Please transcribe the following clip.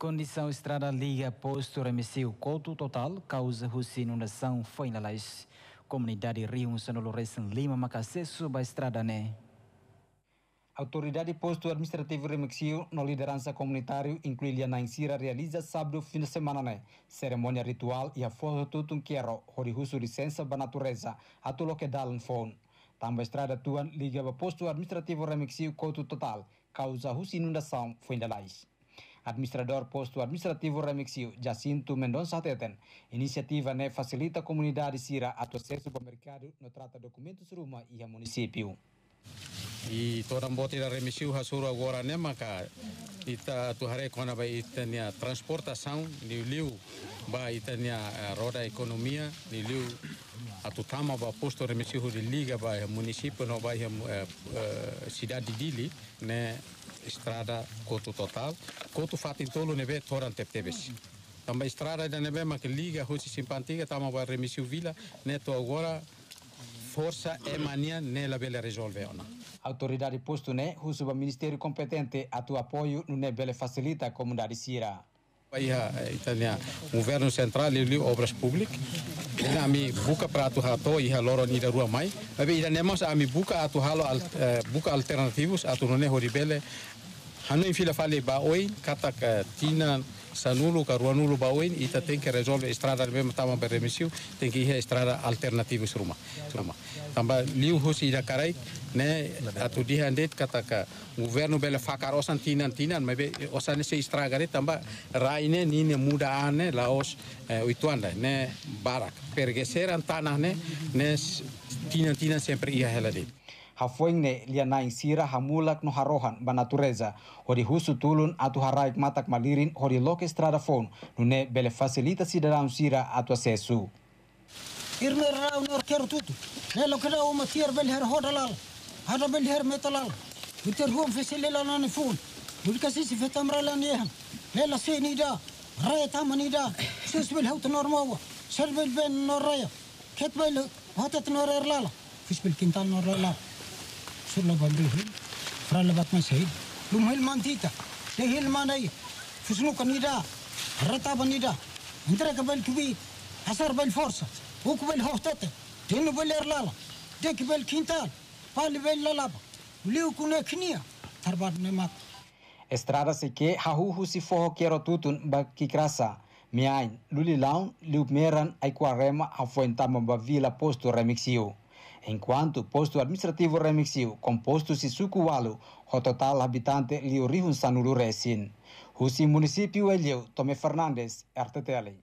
Condição estrada liga posto remisseu Couto total, causa russa inundação foi na lais. Comunidade Rio Sanolo Recém Lima Macacé suba estrada né. Autoridade posto administrativo remixio no liderança comunitário inclui na Insira realiza sábado fim de semana né. Cerimônia ritual e a foto tutum quero, hori husu licença ba natureza, atulo que dal phone. Também estrada tuan liga posto administrativo remixio Couto total, causa russa inundação foi na lais. Administrador posto administrativo Remixio, Jacinto Mendonça Teten, iniciativa ne facilita a comunidade Sira a acesso ao mercado no trata documentos Ruma e a município. I toran boti da remisiu hasuru agora ne maka ita tu hare kona ba ita nia transportação ni liu ba ita nia roda economia ni liu atu tama ba posto remisiu di liga ba município no ba cidade dili ne estrada kotu total. Kotu fatin tolo nebe toran teptebes tamba estrada da nebe mak liga hosi simpantiga tama ba remisiu vila neto agora força e mania nella belle resolve ona Autoridade posto ne husu ba ministério competente atu apoio no ne bele facilita a comunidade sira Ia itania governo central e obras públicas. Ina ami buka para atu hato iha loro ni rua mai. Tapi ida nemos ami buka atu halo al, uh, buka alternativos atu none horibele hanu in fila fale ba oi kata ka tina sanulu ka ruanulu ba oi ita tem que resolve estrada mesmo tama per remissio tem que ir estrada alternativos ruma ruma tamba liu hosi ida karai ne atu diha ndet kata ka governo bele fakar osan tinan tinan mabe osan se estraga re tamba raine ni ne muda ane laos eh, uituanda ne barak pergeseran tanah ne ne tinan tinan sempre ia hafoing hafuengne lianai sira hamulak no harohan banatureza hori husu tulun atu haraik matak malirin hori loke strada fon nune bele facilita cidadão sira atu asesu irne rau nor orkeru tutu ne lo kena uma tier bel her hodalal hada bel her metalal biter hom fesilila nan fun bulkasi sifetamra lan yehan lela sinida Sus bil hauta normawa. بالهوت نور موا سرب البين نور راية كتب هاتت نور إرلالا فيش بالكنتال نور إرلالا Sulla gombrihil, frala bat masahil, lumhil mantita, tehil manai, fusnu kanida, rata banida, انترك بالكبي حصر بالفرصة وقبل هوتته دينو بالإرلالة ديك بالكينتال قال باللالابا وليو كنا كنيا تربار نماك Estrada sike hahuhu si foho kero tutun ba kikrasa miain luli laun liup meran ai kuarema afuentama ba vila posto remixio. Enquanto posto administrativo remixio composto si sucualo o total habitante liu rihun sanulu resin. Husi município eleu tome fernandes rttl